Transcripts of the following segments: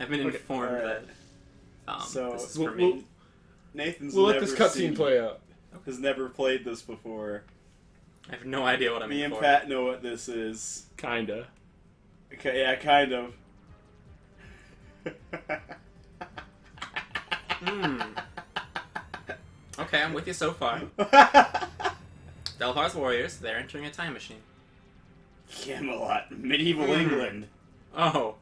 I've been Okay, informed alright. that um, So, this is we'll- for me. we'll- Nathan's We'll let this cutscene seen- play out. Has never played this before. I have no idea what I'm Me and for. Pat know what this is. Kinda. Okay, yeah, kind of. Hmm. Okay, I'm with you so far. Delevar's warriors, they're entering a time machine. Camelot, medieval Hmm. England, Oh.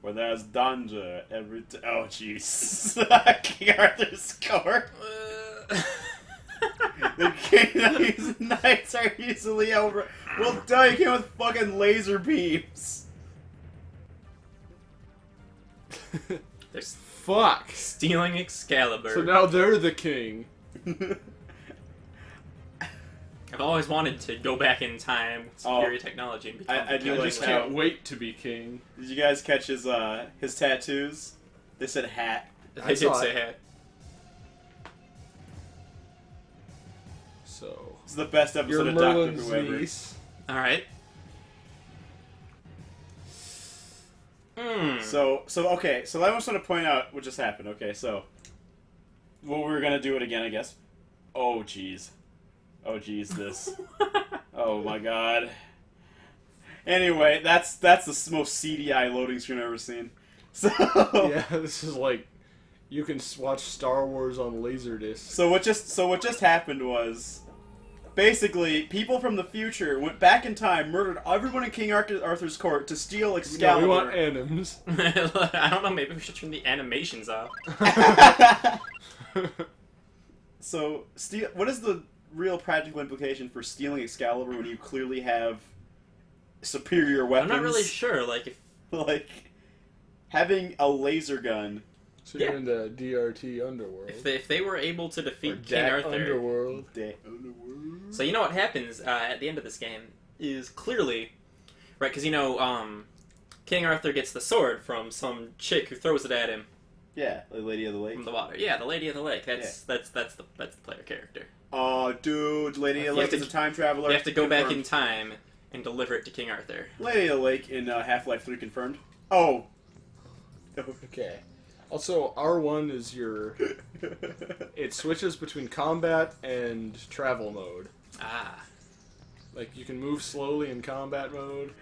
Where there's danger every t- Oh, jeez. King Arthur's court. The king of these knights are easily over. Well, duh, you came with fucking laser beams. There's Fuck. stealing Excalibur. So now they're the king. I've always wanted to go back in time with Oh. superior technology and become I- I the do I like just can't wait to be king. Did you guys catch his uh his tattoos? They said hat. They I did say it. hat. So This is the best you're episode of Doctor Who ever. niece. All right. Hmm. So so okay, so I just want to point out what just happened. Okay, so well we're gonna do it again, I guess. Oh jeez. Oh jeez, this. oh my god. Anyway, that's that's the most CDI loading screen I've ever seen. So Yeah, this is like you can watch Star Wars on Laserdisc. so what just so what just happened was basically people from the future went back in time, murdered everyone in King Arthur's court to steal No, Excalibur. we want anims. I don't know. Maybe we should turn the animations off. So, steal. What is the real practical implication for stealing Excalibur when you clearly have superior weapons? I'm not really sure. Like, if like having a laser gun. so you're Yeah. in the DRT underworld. if they, if they were able to Or defeat King Arthur, Underworld. Da- so you know what happens uh, at the end of this game is clearly right because you know um, King Arthur gets the sword from some chick who throws it at him Yeah, the Lady of the Lake. from the water. Yeah, the Lady of the Lake. That's that's that's the that's the player character. Oh, dude, Lady of the Lake have is a time traveler. You have to go back in time and deliver it to King Arthur. Lady of the Lake in uh, Half Life Three confirmed. Oh. Okay. Also, R1 is your. It switches between combat and travel mode. Ah, Like you can move slowly in combat mode,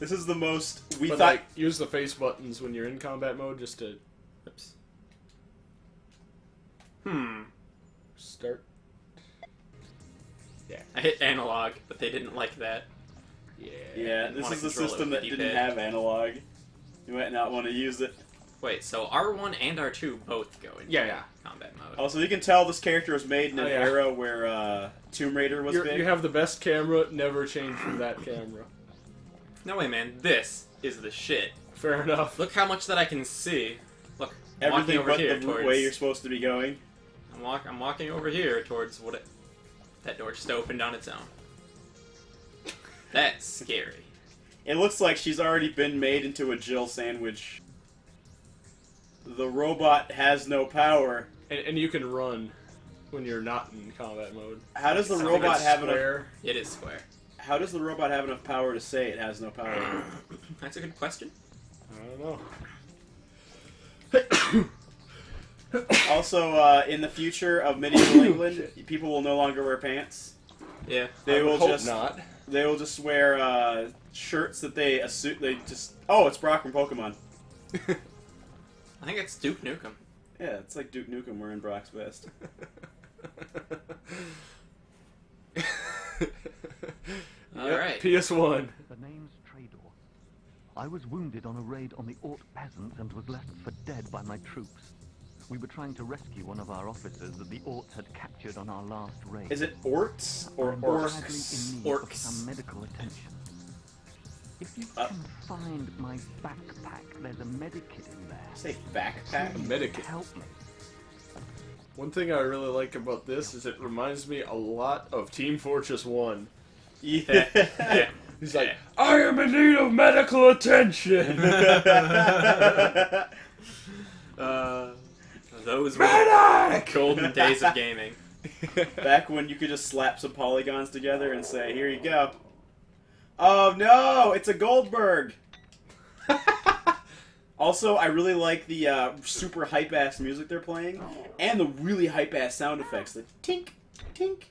this is the most we but thought. like use the face buttons when you're in combat mode just to oops. Hmm. start. I hit analog, but they didn't like that. Yeah. yeah, this is the system that didn't D-pad. have analog. You might not want to use it. Wait, so R1 and R2 both go in Yeah, yeah. combat mode. Also, you can tell this character was made in an Oh, yeah. era where uh, Tomb Raider was You're, big. you have the best camera. Never change from that camera. No way, man. This is the shit. Fair enough. Look how much that I can see. Look, I'm walking Everything over but here the towards. way you're supposed to be going. I'm, walk, I'm walking over here towards what it, that door just opened on its own. That's scary. It looks like she's already been made into a Jill sandwich. The robot has no power. And, and you can run when you're not in combat mode. How does the I robot it's have enough? Square. It is square. How does the robot have enough power to say it has no power? That's a good question. I don't know. also, uh, in the future of medieval England, people will no longer wear pants. Yeah. They I will hope just not. they will just wear uh, shirts that they assume they just. Oh, it's Brock from Pokemon. I think it's Duke Nukem. Yeah, it's like Duke Nukem wearing Brock's vest. All Yep, right. PS1. The name's Trador. I was wounded on a raid on the Ort peasants and was left for dead by my troops. We were trying to rescue one of our officers that the Ort had captured on our last raid. Is it Orts or I'm Orcs? in need of Orcs. some medical attention. If you Uh. can find my backpack, there's a medikit in there. Say backpack. A medikit. Help me. One thing I really like about this is it reminds me a lot of Team Fortress 1. Yeah. yeah. He's like, I am in need of medical attention. Those were the golden days of gaming. Back when you could just slap some polygons together and say, "Here you go." Oh no, it's a Goldberg. Also, I really like the uh, super hype ass music they're playing, and the really hype ass sound effects. The tink, tink.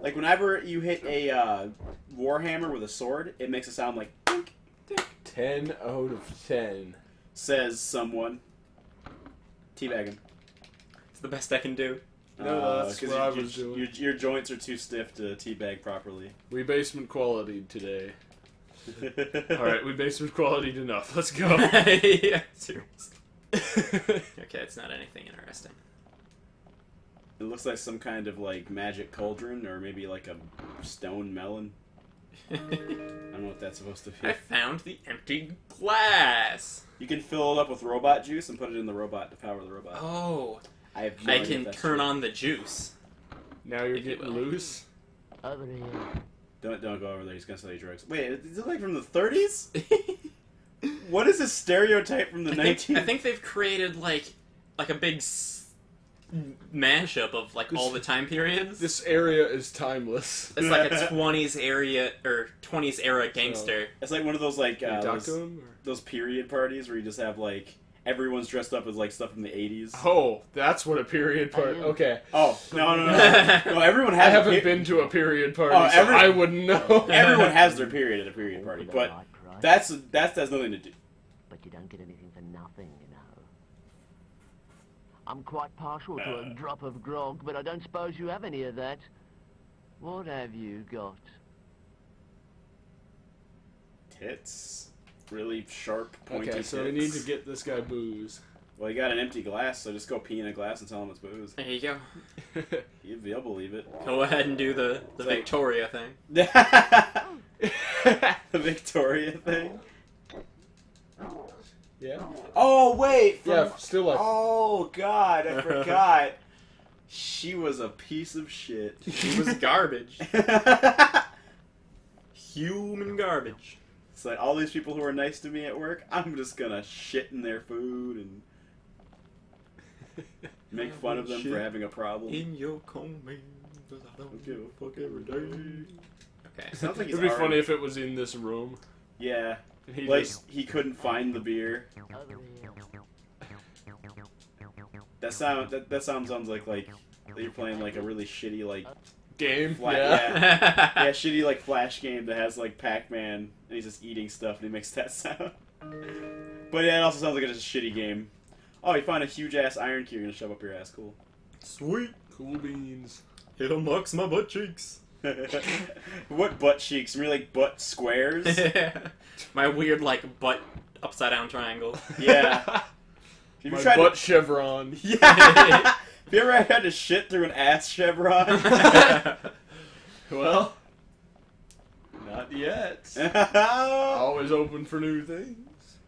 Like whenever you hit a uh, warhammer with a sword, it makes a sound like tink, tink. 10 out of 10. Says someone. Teabagging. It's the best I can do. No, Uh, that's 'cause what I your- was your, doing. Your, your joints are too stiff to teabag properly. We basement quality today. Alright, we basement quality enough. Let's go. yeah, seriously. Okay, it's not anything interesting. It looks like some kind of like magic cauldron, or maybe like a stone melon. I don't know what that's supposed to be. I found the empty glass. You can fill it up with robot juice and put it in the robot to power the robot. Oh, I have no I can turn true. on the juice. now you're If you getting will. loose. Over here. Don't don't go over there. He's gonna sell you drugs. Wait, is it like from the 30s? What is this stereotype from the I 19? think, I think they've created like like a big s- mashup of like all the time periods. This area is timeless. it's like a 20s area or 20s era gangster. It's like one of those like uh, those, to those period parties where you just have like everyone's dressed up as like stuff from the 80s. Oh, that's what a period party. Okay, Oh no no no! no, no everyone has. I a haven't pe- been to a period party, Oh, so I wouldn't know. Everyone has their period at a period party, but that's that's has nothing to do. But you don't get anything for nothing, you know. I'm quite partial to Uh. a drop of grog, but I don't suppose you have any of that. What have you got? Tits, really sharp, pointy Okay, so we tits. need to get this guy booze. Well, you got an empty glass, so just go pee in a glass and tell him it's booze. There you go. He- He'll believe it. Go ahead and do the, the Like- Victoria thing. the Victoria thing. yeah, Oh wait, from- yeah, still like Oh god, I forgot. She was a piece of shit. She was garbage. Human garbage. It's like all these people who are nice to me at work, I'm just gonna shit in their food and make fun of them for having a problem. In your comment, 'cause I don't give a fuck every day. Okay. Sounds like It'd be already- funny if it was in this room. Yeah, And he like just he couldn't find the beer. That sound that, that sound sounds like like you're playing like a really shitty like game. Flat- yeah. yeah shitty like flash game that has like Pac-Man and he's just eating stuff and he makes that sound. But yeah, it also sounds like it's just a shitty game. Oh, you find a huge ass iron key you're gonna shove up your ass. Cool. Sweet. Cool beans. It unlocks my butt cheeks. what butt cheeks? You mean like butt squares? my weird like butt upside down triangle. Yeah. Have you My tried butt to... chevron. Yeah. Have you ever had to shit through an ass chevron? Well, not yet. Always open for new things.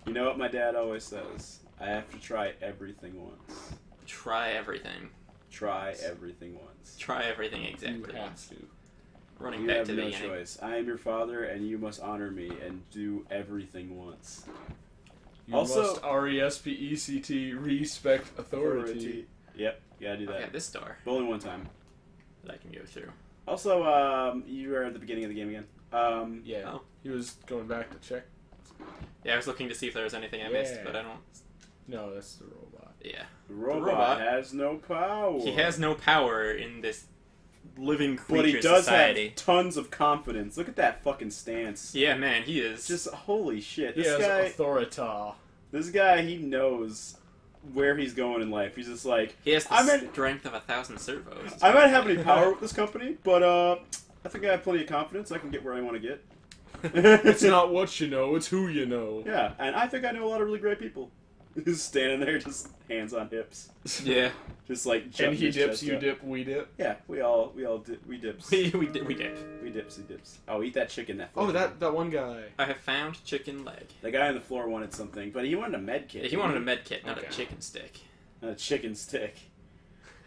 you know what my dad always says? I have to try everything once. Try everything. Try everything once. Try everything You exactly. have to. Running You back have to the no beginning. choice. I am your father, and you must honor me and do everything once. You Also- must R E S P E C T respect authority. Yep, you gotta do that. Okay, this door But only one time. that I can go through. Also, um, you are at the beginning of the game again. Um, Yeah. Oh. He was going back to check. Yeah, I was looking to see if there was anything I missed, but I don't. No, that's the robot. Yeah, the robot, robot- has no power. he has no power in this living creature but he does society. have tons of confidence. Look at that fucking stance. Yeah, man, he is. Just holy shit. He This has guy, authorita. this guy, he knows where he's going in life. He's just like, he has the I'm in- strength of a thousand servos. I might have any power with this company, but uh, I think I have plenty of confidence. I can get where I want to get. it's not what you know, it's who you know. Yeah, and I think I know a lot of really great people. Just standing there, just hands on hips, Yeah, just like And he dips, you up. dip, we dip. Yeah, we all we all dip, we dips, we we did we did. we dips, he dips. Oh, eat that chicken. That Oh, that that one guy. I have found chicken leg. the guy on the floor wanted something, but he wanted a med kit. Yeah, he wanted a med kit, not Okay. a chicken stick, Not a chicken stick.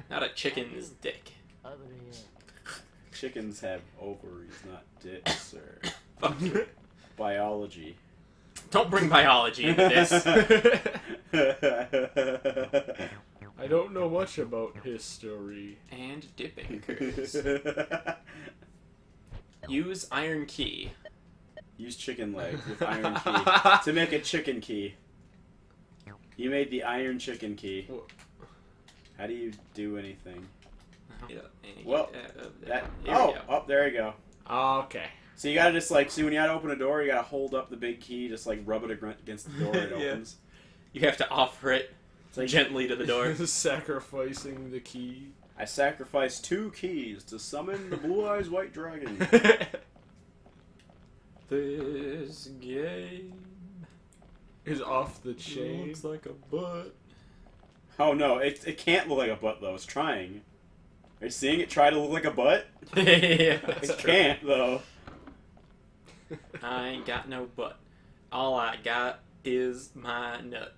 not a chicken's dick. Over here. Chickens have ovaries, not dicks, sir. Biology. Don't bring biology into this. I don't know much about history. and dipping occurs. Use iron key. Use chicken legs with iron key to make a chicken key. You made the iron chicken key. How do you do anything? Yeah, Well, uh, That oh we oh there you go. Okay. So you gotta just like see when you gotta open a door, you gotta hold up the big key, just like rub it against the door, and it Yeah. opens. You have to offer it like gently to the door. Sacrificing the key. I sacrificed two keys to summon the blue eyes white dragon. this game Is off the chain. looks like a butt. oh no, it it can't look like a butt though. It's trying. Are you seeing it try to look like a butt? yeah, It can't though. I ain't got no butt. All I got is my nut.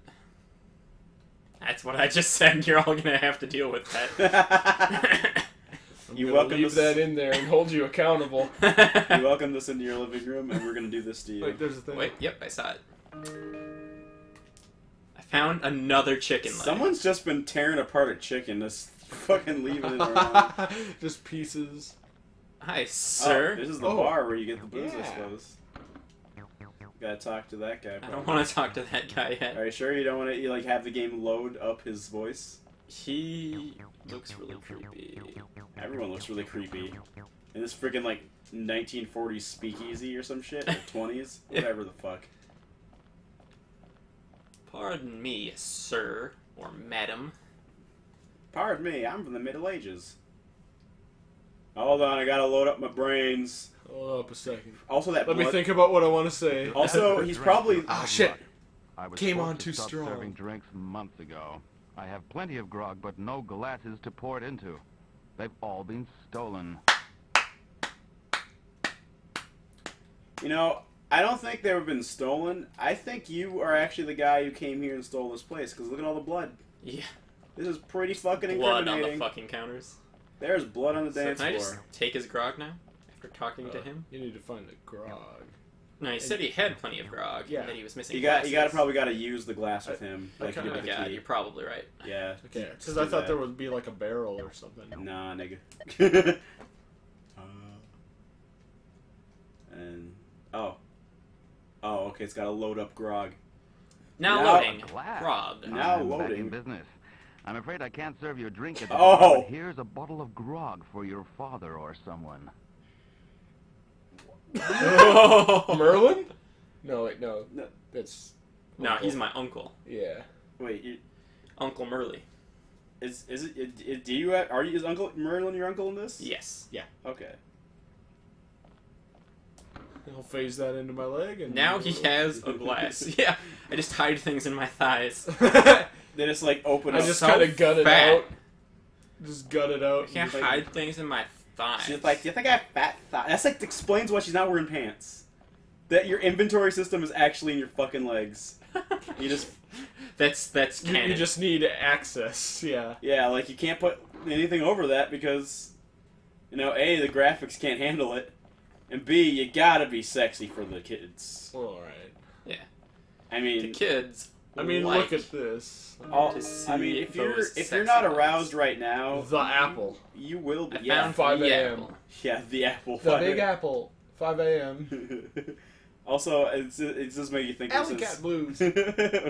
That's what I just said. You're all gonna have to deal with that. You welcome leave to that in there and hold you accountable. you welcome this into your living room, and we're gonna do this to you. Like there's a thing. Wait, yep, I saw it. I found another chicken leg. Someone's just been tearing apart a chicken, just fucking leaving it around. Just pieces. Hi, Oh, sir. this is the Oh. bar where you get the booze, I suppose. Gotta talk to that guy. I don't want to talk to that guy yet. Are you sure you don't want to you, like have the game load up his voice? He looks really creepy. Everyone looks really creepy. In this freaking like 1940s speakeasy or some shit, or 20s, whatever the fuck. Pardon me, sir or madam. Pardon me, I'm from the Middle Ages. Hold on, I gotta load up my brains. Hold up a second. Also, that Let me think about what I want to say. Also, he's probably Ah, shit. I was Came on to too stop strong. serving drinks months ago. I have plenty of grog, but no glasses to pour it into. They've all been stolen. You know, I don't think they've been stolen. I think you are actually the guy who came here and stole this place. Because look at all the blood. Yeah, This is pretty fucking blood on the fucking counters. There's blood on the So dance can I floor. just take his grog now? After talking to Uh, him? You need to find the grog. No, he said he had plenty of grog. Yeah. And that he was missing You got, you got to probably got to use the glass with him, I like you kinda- did with my the god, key. you're probably right. Yeah. Okay, because I thought that. there would be like a barrel or something. Nah, nigga. uh, and oh, oh, okay. It's got to load up grog. Now Now- loading. Glass. Grog. Now I'm back loading. in business. I'm afraid I can't serve you a drink at the Oh. bar, but here's a bottle of grog for your father or someone. Merlin? No, wait, no. No. That's. no, he's my uncle. Yeah. Wait, you, Uncle Merly. is is it, it? Do you have, are you is Uncle Merlin your uncle in this? Yes. Yeah. Okay. I'll phase that into my leg and. Now he has a glass. yeah, I just hide things in my thighs. They just like open I up. just so kind of gut it fat. out. Just gut it out. I can't like- hide things in my thighs. She's like, "Do you think I have fat thighs? That's like explains why she's not wearing pants. That your inventory system is actually in your fucking legs. You just that's that's You, canon. you just need access. Yeah. yeah, like you can't put anything over that because you know, a the graphics can't handle it, and b you gotta be sexy for the kids. Well, all right. Yeah. I mean, the kids. I mean, like look at this. all, to see I mean, if you're if you're not aroused right now, The apple. you will be. I Yeah, found 5 the a.m.. apple. yeah, the apple. The fire. Big Apple. 5 a.m. also, it's it just make you think. this Alley is- Cat Blues. when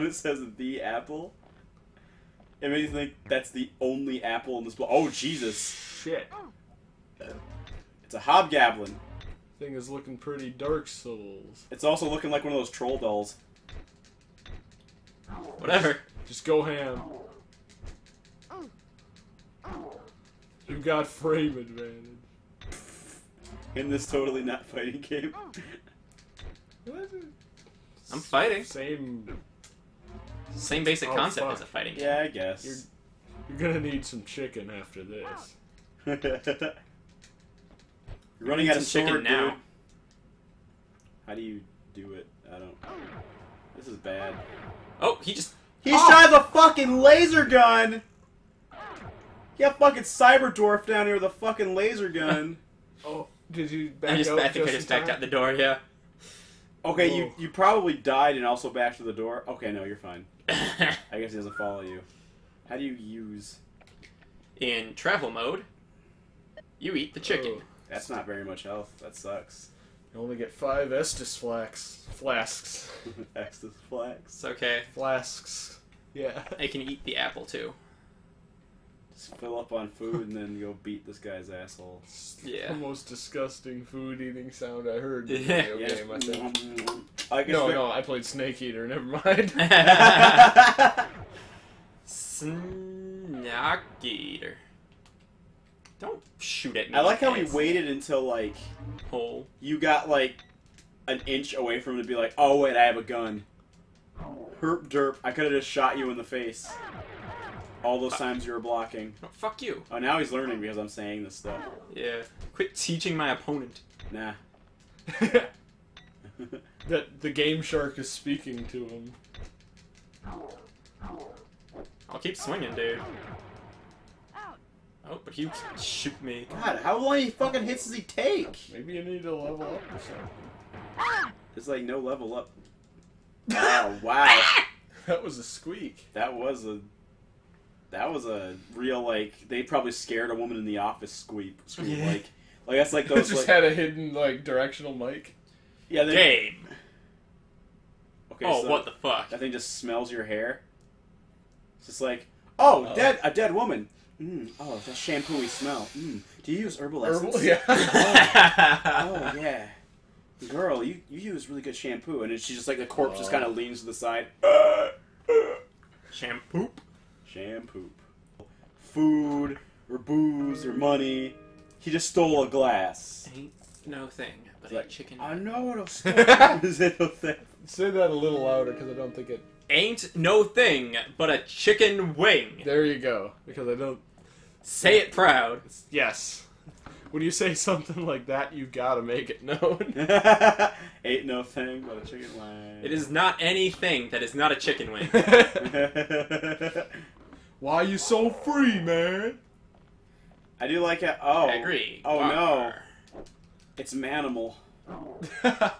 it says the apple, it makes you think that's the only apple in this book. Oh Jesus! Shit. It's a hobgoblin. Thing is looking pretty Dark Souls. It's also looking like one of those troll dolls. Whatever. Just go ham. You got frame advantage. In this totally not fighting game. I'm fighting. Same. Same basic Oh, concept fuck. as a fighting game. Yeah, I guess. You're, you're gonna need some chicken after this. You're running out of chicken sword, now. dude. How do you do it? I don't. This is bad. Oh, he just. He shot a fucking laser gun. You got fucking cyber dwarf down here with a fucking laser gun. Oh, did you back I just. out I think I just just backed time? out the door. Yeah. Okay, you Whoa. you probably died and also backed to the door. Okay, no, you're fine. I guess he doesn't follow you. How do you use? In travel mode, you eat the chicken. Oh. That's not very much health. That sucks. You only get five Estus flax flasks. Estus flax. It's okay. Flasks. Yeah. I can eat the apple too. Just fill up on food and then go beat this guy's asshole. Yeah. The most disgusting food eating sound I heard in a Yeah. video Yeah, game, I think. I guess No, we- no, I played Snake Eater, never mind. Snack eater. Don't shoot at me. I like how he guys. waited until like Hole. you got like an inch away from him to be like, oh wait, I have a gun. Herp derp, I could have just shot you in the face. All those uh, times you were blocking. No, fuck you. Oh, now he's learning because I'm saying this stuff. Yeah. Quit teaching my opponent. Nah. that the Game Shark is speaking to him. I'll keep swinging, dude. Oh, but he shoot me. God, how many fucking hits does he take? Maybe you need to level up or something. It's like no level up. Oh wow, That was a squeak. that was a that was a real like they probably scared a woman in the office squeak squeak Yeah. like like that's like It those just like had a hidden like directional mic. yeah they, Game. okay Oh, so what the fuck? that thing just smells your hair. It's just like oh Oh. dead a dead woman. Mm, oh that shampooy smell. Mm, do you use herbal essence? Herbal, yeah. Oh yeah. Girl, you, you use really good shampoo, and then she's just like the corpse just Oh. kind of leans to the side. Shampoo. Shampoo. Food, or booze, or money. He just stole a glass. Ain't no thing but It's a like, chicken. I know it'll stop. Is it a thing? Say that a little louder because I don't think it. Ain't no thing but a chicken wing. There you go. Because I don't. Say it proud. Yes. When you say something like that, you gotta make it known. Ain't no thing but a chicken wing. It is not anything that is not a chicken wing. Why you so free, man? I do like it. Oh, I agree. Oh no, Gar. it's Manimal.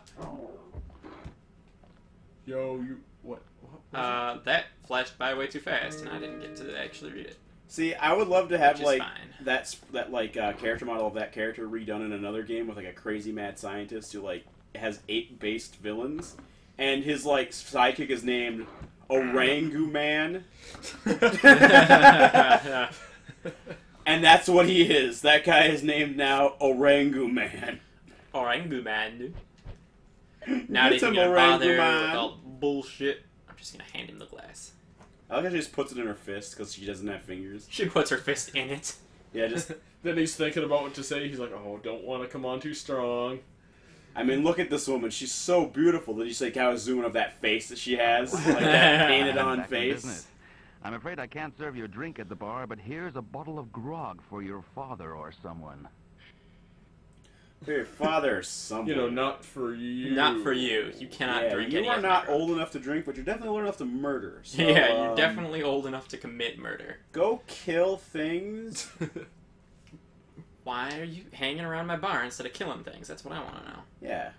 Yo, you what? what was Uh, that flashed by way too fast, and I didn't get to actually read it. See, I would love to have like fine. that's that like uh, character model of that character redone in another game with like a crazy mad scientist who like has eight based villains, and his like sidekick is named Orangu Man, and that's what he is. That guy is named now Orangu Man. Oranguman. Not It's even an gonna bother with all bullshit. I'm just gonna hand him the glass. I like how she just puts it in her fist because she doesn't have fingers. She puts her fist in it. Yeah, just then he's thinking about what to say. He's like, "Oh, don't want to come on too strong." I mean, look at this woman. She's so beautiful that you just like how a zoom in of that face that she has, like that painted on face. I'm afraid I can't serve you a drink at the bar, but here's a bottle of grog for your father or someone. Your father, or someone. You know, not for you. Not for you. You cannot yeah, drink you any are not grog. old enough to drink, but you're definitely old enough to murder. So, yeah, you're um, definitely old enough to commit murder. go kill things. Why are you hanging around my bar instead of killing things? That's what I want to know. Yeah.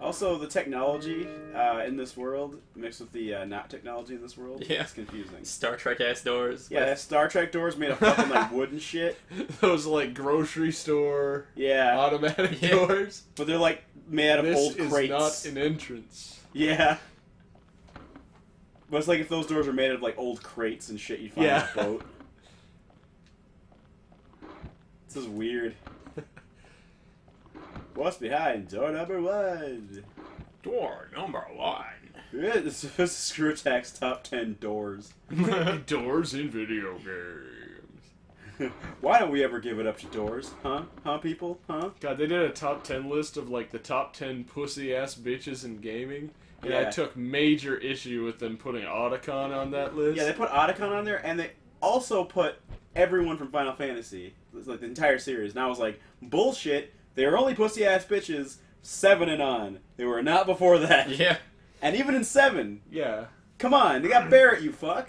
Also, the technology uh, in this world mixed with the uh, not technology in this world, Yeah. it's confusing. Star Trek ass doors. Yeah, that Star Trek doors made of fucking like wood and shit. Those like grocery store Yeah, automatic Yeah. doors. but they're like made out of this old is crates. not an entrance. Yeah. But it's like if those doors are made of like old crates and shit you'd find Yeah. on a boat. This is weird. What's behind door number one? Door number one. Yeah, This this is Screw Attack's top ten doors. doors in video games. Why don't we ever give it up to doors? Huh? Huh, people? Huh? God, they did a top ten list of like the top ten pussy ass bitches in gaming, and I took major issue with them putting Otacon on that list. Yeah, they put Otacon on there, and they also put everyone from Final Fantasy, it's like the entire series. And I was like, bullshit. They were only pussy ass bitches seven and on. They were not before that. Yeah. And even in seven, yeah. come on, they got Barret, you fuck.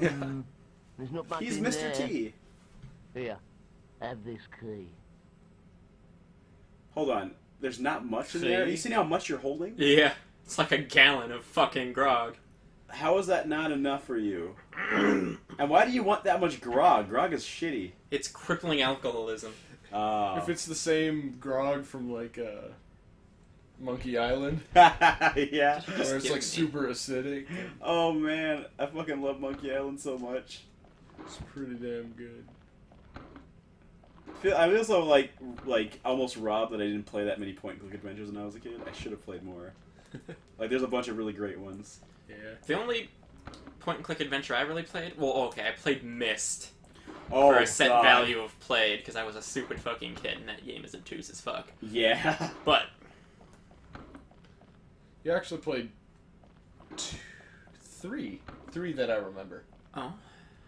Mm, there's not much He's Mr. there. T. Here, have this key. Hold on, there's not much in See? there. You seen how much you're holding? Yeah. It's like a gallon of fucking grog. How is that not enough for you? and why do you want that much grog? Grog is shitty. It's crippling alcoholism. Oh. If it's the same grog from like uh, Monkey Island, yeah. where it's like super acidic, Oh man, I fucking love Monkey Island so much. it's pretty damn good. Feel- I also like like almost robbed that I didn't play that many point point click adventures when I was a kid. I should have played more. Like there's a bunch of really great ones. Yeah. The only point and click adventure I really played, well, okay, I played Myst Oh, for a set God. value of played because I was a stupid fucking kid and that game is obtuse as fuck. Yeah. But You actually played two, three, three that I remember. oh,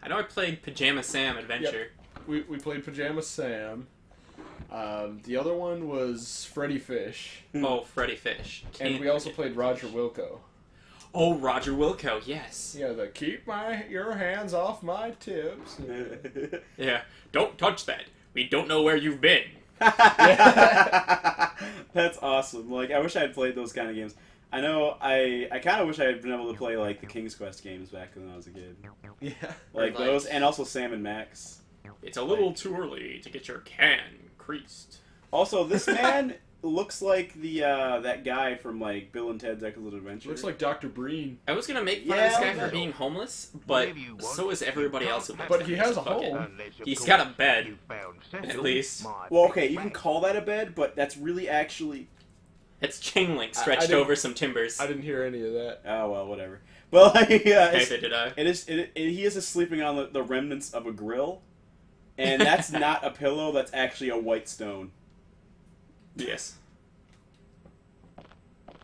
I know I played Pajama Sam Adventure. We we played Pajama Sam. Um, the other one was Freddy Fish, Oh, Freddy Fish. and Can't we also played Roger Fish. Wilco. Oh, Roger Wilco, yes. Yeah, the keep my your hands off my tips. Yeah. Don't touch that. We don't know where you've been. That's awesome. Like I wish I had played those kind of games. I know I I kind of wish I had been able to play like the King's Quest games back when I was a kid. yeah. Like Like- those and also Sam and Max. It's a little too early to get your can creased. Also, this man looks like the uh, that guy from like Bill and Ted's Excellent Adventure. Looks like Dr. Breen, I was gonna make fun Yeah, of this guy for being homeless, but Whatever you want, so is everybody else who can't lives But he has a home. Unless, of He's got a bed, at least. my well, okay, you can call that a bed, but that's really actually It's chain link I- I stretched over some timbers. I didn't hear any of that. oh well, whatever. Well, yeah, it's, Neither did I. it is. It, it, he is just sleeping on the, the remnants of a grill, and that's not a pillow. That's actually a white stone. Yes.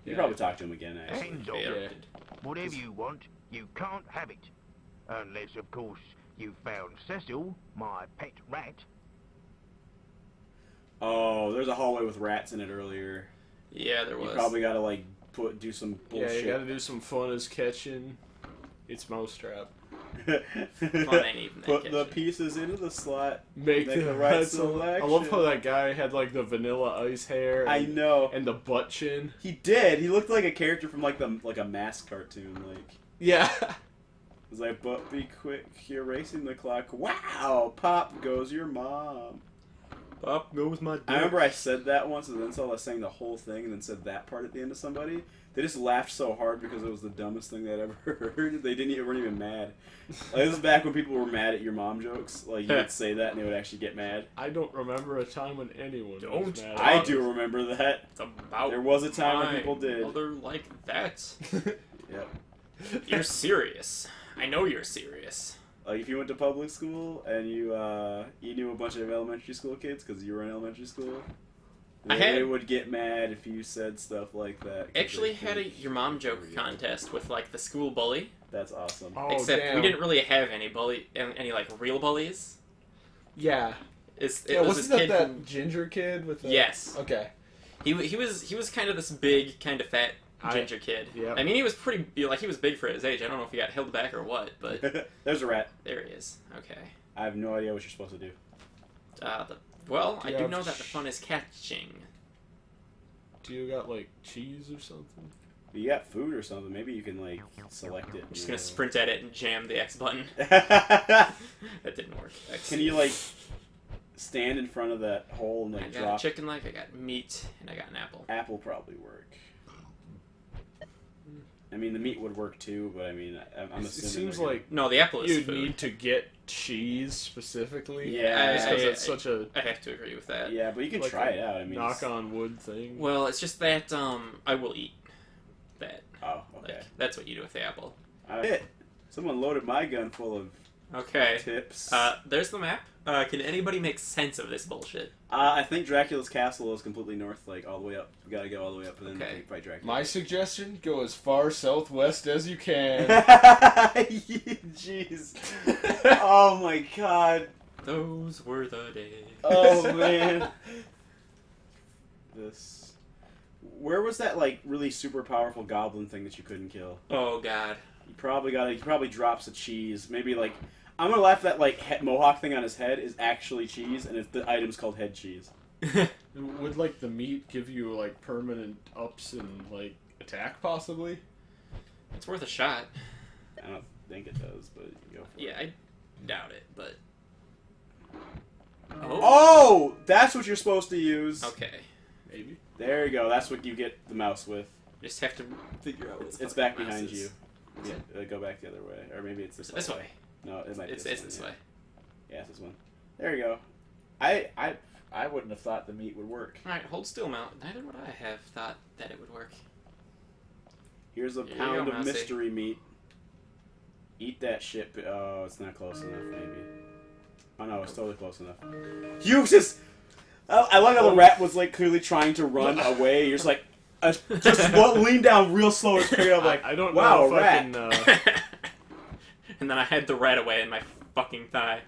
You Yeah. probably talk to him again. Eh? Actually. Hands Yeah, off. I Yeah. Whatever you want, you can't have it. Unless, of course, you found Cecil, my pet rat. Oh, there's a hallway with rats in it earlier. Yeah, there You was. probably got to like put do some Yeah, bullshit. you gotta do some fun as catching. It's Mousetrap. Fun ain't even that Put the pieces into the slot. Make, Make the, the right right I love how that guy had like the vanilla ice hair. And, I know. And the butt chin. He did. He looked like a character from like the like a mask cartoon. Like Yeah. it was like, but be quick, you're racing the clock. Wow! Pop goes your mom. Up goes my dick. I remember I said that once, and then so I sang the whole thing, and then said that part at the end to somebody. They just laughed so hard because it was the dumbest thing they'd ever heard. They didn't even weren't even mad. Like, this is back when people were mad at your mom jokes. Like you would say that, and they would actually get mad. I don't remember a time when anyone Don't. was mad. I do remember that. It's about There was a time when people did. Mother like that. Yep. You're serious. I know you're serious. Like if you went to public school and you uh, you knew a bunch of elementary school kids because you were in elementary school, they had- would get mad if you said stuff like that. Actually, had a your mom joke you're- contest with like the school bully. That's awesome. Oh, Except damn. we didn't really have any bully, any like real bullies. Yeah. It's, it yeah, was wasn't this that kid that who- ginger kid with the... Yes. Okay. He he was he was kind of this big, kind of fat I- ginger kid. Yeah. I mean, he was pretty like he was big for his age. I don't know if he got held back or what, but There's a rat. there he is. Okay. I have no idea what you're supposed to do. Uh, the, well, Do I do have know that the fun is catching. Do you got like cheese or something? You got food or something, maybe you can like select it. I'm just gonna sprint at it and jam the X button. That didn't work. X. can you like stand in front of that hole and I like got drop? a chicken leg, I got meat, and I got an apple. Apple probably work. I mean, the meat would work too, but I mean, I, I'm It assuming. seems they're gonna- like No, the apple is you'd food. need to get cheese specifically. Yeah, Just 'cause I- it's such a I have to agree with that. Yeah, but you can like try a it out. I mean, knock it's- on wood thing. Well, it's just that um, I will eat that. Oh, okay. Like that's what you do with the apple. Uh, hit. Someone loaded my gun full of Okay. tips. Uh, there's the map. Uh, can anybody make sense of this bullshit? Uh, I think Dracula's castle is completely north, like all the way up. We gotta go all the way up and then Okay. fight Dracula. My suggestion: go as far southwest as you can. Jeez. oh my god. Those were the days. Oh man. This. Where was that like really super powerful goblin thing that you couldn't kill? Oh god. You probably got. To he probably drops a cheese. Maybe like. I'm gonna laugh that like he- mohawk thing on his head is actually cheese, and if the item's called head cheese. Would like the meat give you like permanent ups and like attack possibly? it's worth a shot. I don't think it does, but go for Yeah, I doubt it, but Oh. Oh, that's what you're supposed to use. Okay. Maybe. There you go. That's what you get the mouse with. Just have to figure out. What It's, the it's fucking back mouse behind is. you. Yeah, uh, go back the other way, or maybe it's this, This way. No, it might be It's, this it's one, this yeah. way. Yeah, it's this one. There you go. I I I wouldn't have thought the meat would work. All right, hold still, Mount. Neither would I have thought that it would work. Here's a Here pound go, of Mousy. mystery meat. Eat that shit. b- Oh, it's not close enough. Maybe. Oh no, it's totally close enough. You just. I, I like how the rat was like clearly trying to run away. You're just like, uh, just lean down real slow and pick it up. Like, I, I don't wow, know if a I rat. can. Uh, and then I had the rat away in my fucking thigh.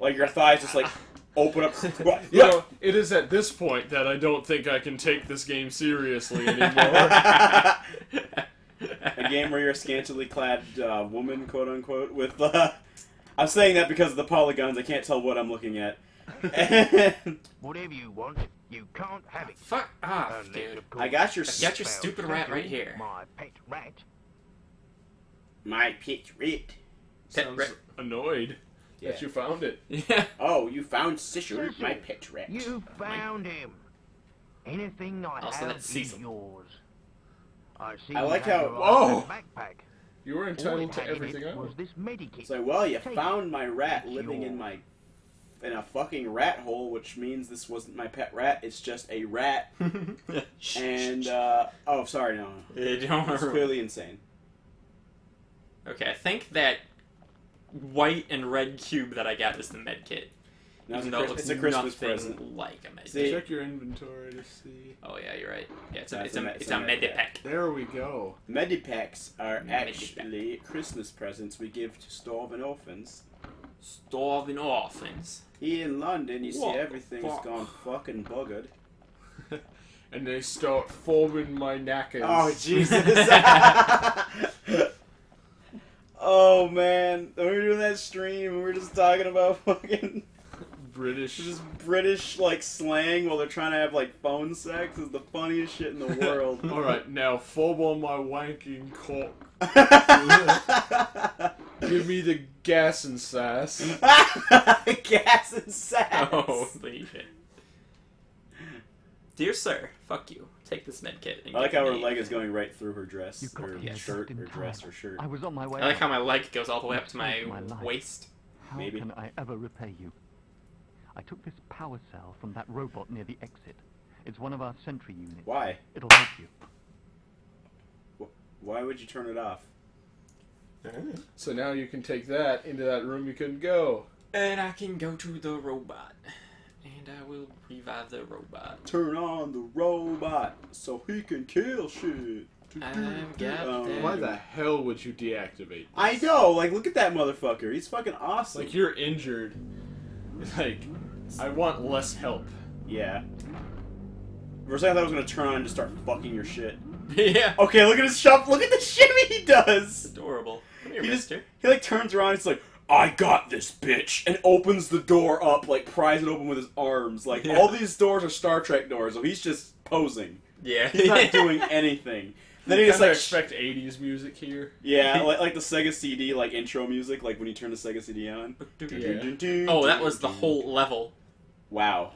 Like your thighs just like open up. you know, it is at this point that I don't think I can take this game seriously anymore. a game where you're a scantily clad uh, woman, quote unquote, with. Uh, I'm saying that because of the polygons. I can't tell what I'm looking at. Whatever you want, you can't have it. Fuck off, Unless, dude. of I got your I got your stupid rat right here. My pet rat. my pitch rit. Pet Sounds rat. annoyed Yeah. that you found it. Yeah. Oh, you found Cecil, Cecil, my pet rat. You found him. Anything I Also, have is Cecil. yours. I see. I like how- your Whoa! eyes in a backpack. You were All entitled to everything it else. was this medikit. It's like, well, you Take found my rat It's living in my in a fucking rat hole, which means this wasn't my pet rat. It's just a rat. And uh, oh, sorry, no, You don't it's clearly insane. Okay, I think that white and red cube that I got is the med kit. No, it's, even a, though it looks it's a Christmas nothing present. like a med See? kit. Check your inventory to see. Oh yeah, you're right. Yeah, it's a That's it's a a, med- it's it's a a med medipack. There we go. Medipacks are Medipack. actually Christmas presents we give to starving orphans. Starving orphans. Here in London, you What see the everything's fuck? gone fucking buggered. And they start forming my knackers. Oh Jesus! oh man, we were doing that stream and we were just talking about fucking British. just British like slang while they're trying to have like phone sex is the funniest shit in the world. All right, now form on my wanking cock. Give me the gas and sass. Gas and sass. Oh, Holy shit. Dear sir, fuck you. Take this med kit. and I like how her leg is going right through her dress her got or here shirt her dress time. or shirt. I was on my way. I like how my leg goes all the way up to my my waist. How Maybe. can I ever repay you? I took this power cell from that robot near the exit. It's one of our sentry units. Why? It'll help you. Why would you turn it off? So now you can take that into that room you couldn't go. And I can go to the robot. And I will revive the robot. Turn on the robot so he can kill shit. I've got Um. Why the hell would you deactivate? I know, like, look at that motherfucker. He's fucking awesome. Like you're injured. Like I want less help. yeah. For a second, I thought I was gonna turn on and just start fucking your shit. yeah. Okay, look at his shove. Look at the shimmy he does. Adorable. Come here, He just he like turns around. It's like I got this bitch, and opens the door up, like pries it open with his arms. Like Yeah. all these doors are Star Trek doors, so he's just posing. Yeah. He's not doing anything. Then he just like expect '80s music here. yeah, like, like the Sega CD like intro music, like when you turn the Sega CD on. Yeah. Oh, that was the whole level. Wow.